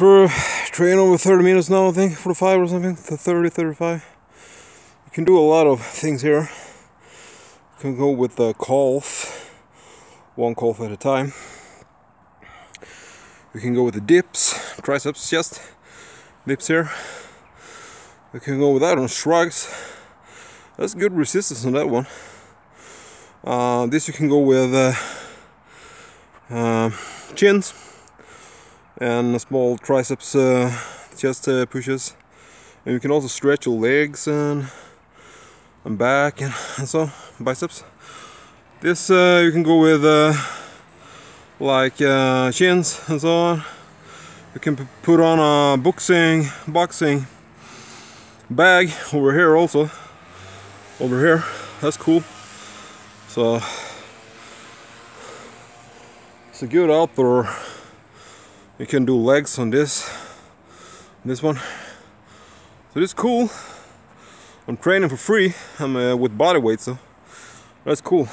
after training over 30 minutes now I think 45 or something to 30 35 you can do a lot of things here. You can go with the calls one call at a time. You can go with the dips triceps chest dips here. You can go with that on shrugs. That's good resistance on that one. Uh, this you can go with uh, uh, chins and small triceps uh, chest uh, pushes. And you can also stretch your legs and and back and, and so biceps. This uh, you can go with uh, like uh, chins and so on. You can put on a boxing boxing bag over here also. Over here. That's cool. So it's a good outdoor you can do legs on this this one. So this is cool. I'm training for free. I'm uh, with body weight so that's cool